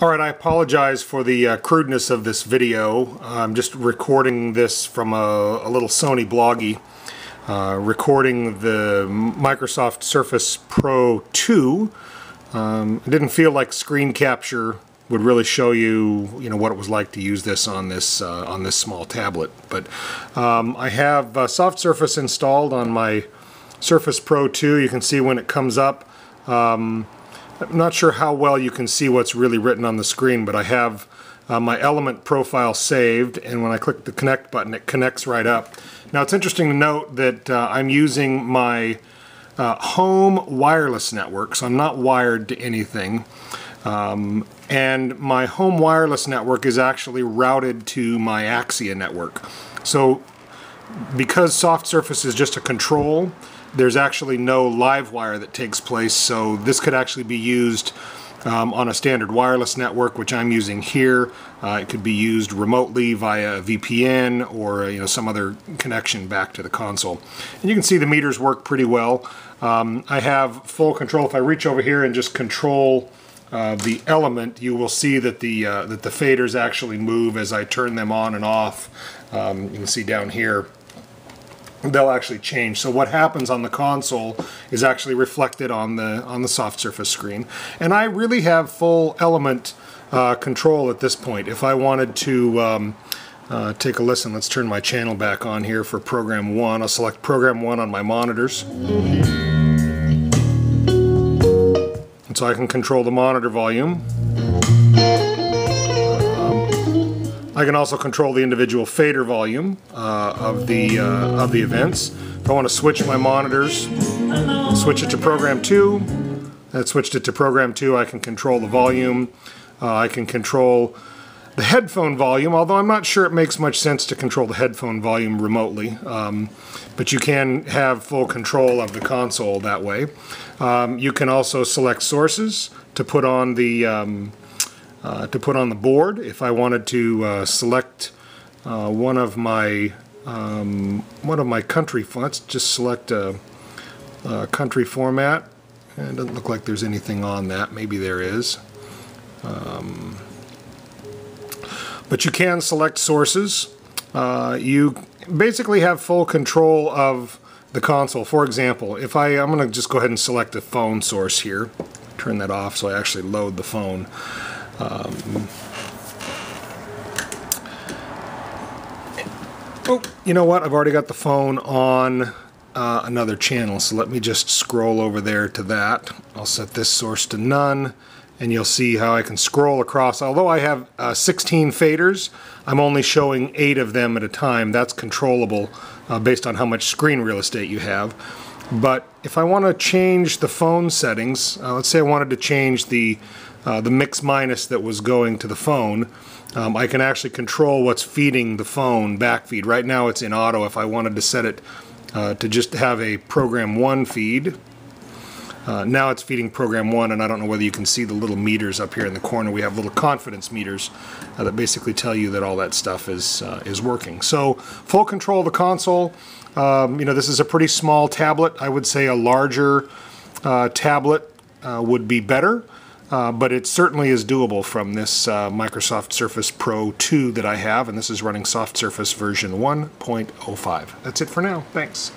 Alright, I apologize for the uh, crudeness of this video. I'm just recording this from a, a little Sony Bloggie. Uh, recording the Microsoft Surface Pro 2. Um, it didn't feel like screen capture would really show you, you know, what it was like to use this on this uh, on this small tablet. But um, I have uh, Soft Surface installed on my Surface Pro 2. You can see when it comes up. Um, I'm not sure how well you can see what's really written on the screen, but I have uh, my element profile saved, and when I click the connect button, it connects right up. Now it's interesting to note that uh, I'm using my uh, home wireless network, so I'm not wired to anything. Um, and my home wireless network is actually routed to my Axia network. So because Soft Surface is just a control, there's actually no live wire that takes place, so this could actually be used um, on a standard wireless network, which I'm using here. Uh, it could be used remotely via VPN or you know some other connection back to the console. And you can see the meters work pretty well. Um, I have full control. If I reach over here and just control uh, the element, you will see that the uh, that the faders actually move as I turn them on and off. Um, you can see down here they'll actually change. So what happens on the console is actually reflected on the on the soft surface screen. And I really have full element uh, control at this point. If I wanted to um, uh, take a listen, let's turn my channel back on here for program one. I'll select program one on my monitors. And so I can control the monitor volume. I can also control the individual fader volume uh, of the uh, of the events. If I want to switch my monitors, switch it to program 2. That switched it to program 2. I can control the volume. Uh, I can control the headphone volume, although I'm not sure it makes much sense to control the headphone volume remotely. Um, but you can have full control of the console that way. Um, you can also select sources to put on the um, to put on the board. If I wanted to uh, select uh, one of my um, one of my country, let's just select a, a country format. And it doesn't look like there's anything on that. Maybe there is. Um, but you can select sources. Uh, you basically have full control of the console. For example, if I, I'm going to just go ahead and select a phone source here. Turn that off so I actually load the phone. Um, oh, you know what? I've already got the phone on uh, another channel, so let me just scroll over there to that. I'll set this source to none, and you'll see how I can scroll across. Although I have uh, 16 faders, I'm only showing 8 of them at a time. That's controllable uh, based on how much screen real estate you have. But if I want to change the phone settings, uh, let's say I wanted to change the uh, the mix minus that was going to the phone, um, I can actually control what's feeding the phone backfeed. Right now it's in auto. If I wanted to set it uh, to just have a program 1 feed, uh, now it's feeding program 1 and I don't know whether you can see the little meters up here in the corner. We have little confidence meters uh, that basically tell you that all that stuff is, uh, is working. So full control of the console. Um, you know, this is a pretty small tablet. I would say a larger uh, tablet would be better. Uh, but it certainly is doable from this uh, Microsoft Surface Pro 2 that I have, and this is running Soft Surface version 1.05. That's it for now. Thanks.